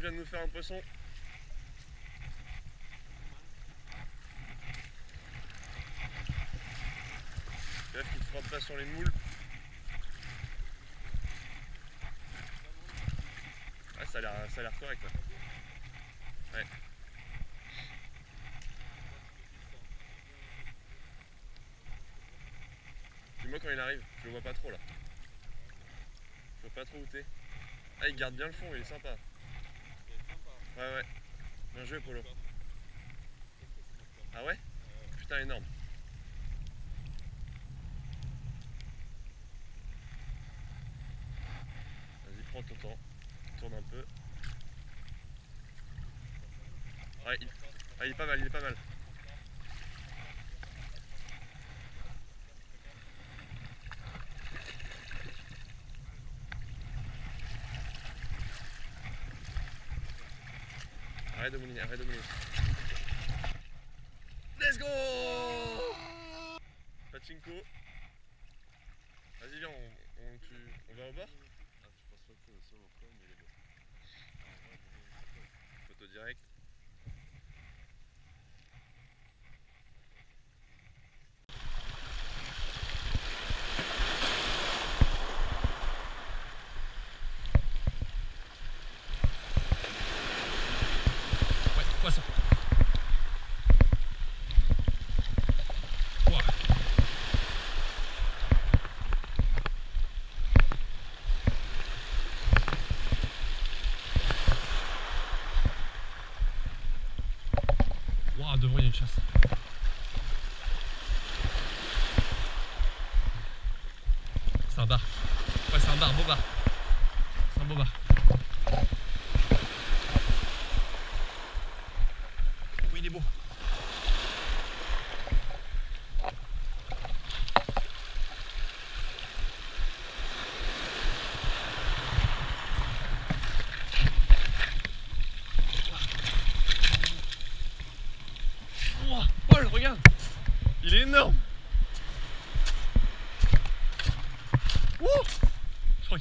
Vient de nous faire un poisson. Bref, qu'il ne frappe pas sur les moules. Ah, ça a l'air correct. là. Ouais. Puis moi quand il arrive, je le vois pas trop là. Je vois pas trop où t'es. Ah il garde bien le fond, il est sympa. Ouais ouais. Bien joué Polo. Ah ouais? Putain énorme. Vas-y prends ton temps. Tourne un peu. Ouais, il... Ah, il est pas mal, il est pas mal. Arrête de mouliner, arrête de mouliner. Let's go Pachinko. Vas-y viens, on, on, tu- on va au bord Photo direct. Ouais, poisson. Ouah. Ouah, devant il y a une chasse. C'est un bar. Ouais, c'est un bar, beau bar. C'est un beau bar. Oui, il est beau. Ouah, Paul, regarde Il est énorme Ouh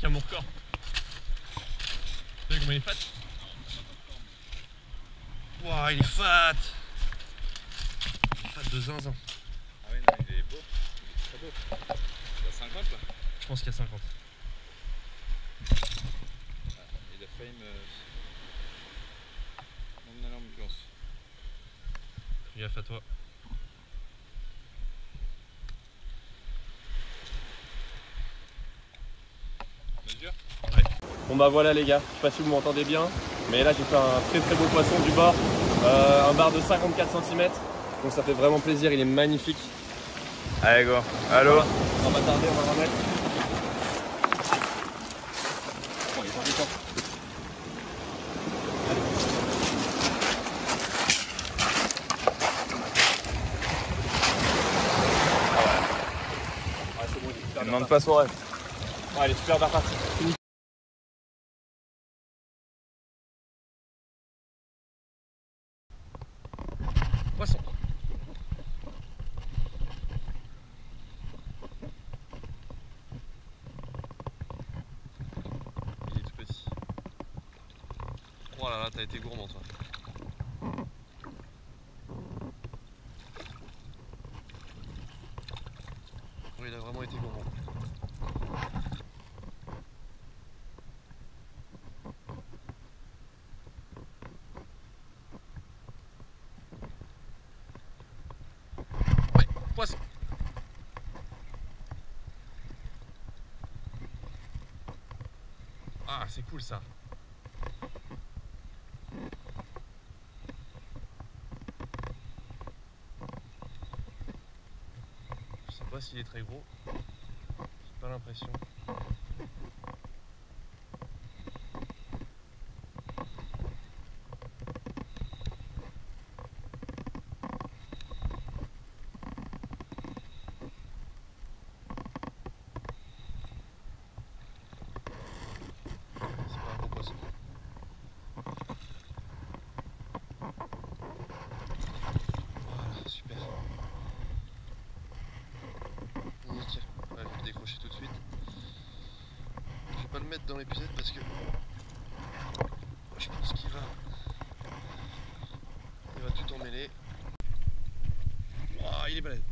Y mon record. Vous savez comment il est fat Ouah, il est fat Fat de zinzin. Ah oui, non, il est beau. Très beau. Il a 50 là. Je pense qu'il y a 50. Il a failli me. Fais gaffe à toi. Mesure Bon bah voilà les gars, je sais pas si vous m'entendez bien, mais là j'ai fait un très très beau poisson du bord, Euh, un bar de 54 cm, donc ça fait vraiment plaisir, il est magnifique. Allez, go. Allô On va tarder, on va le remettre. Il est pas. Ah, c'est bon, il est super bien Demande pas son rêve. Ah, il est super bien parti. Poisson. Il est tout petit. Oh là t'as été gourmand toi. Oui, il a vraiment été gourmand. Ouais. Ah, c'est cool ça. Je sais pas s'il est très gros. J'ai pas l'impression. C'est pas un gros poisson. Voilà, super. Nickel. Ouais, je vais le décrocher tout de suite. Je vais pas le dans l'épisode parce que Je pense qu'il va. Il va tout emmêler. Il est balèze.